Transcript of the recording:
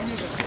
감사합니다.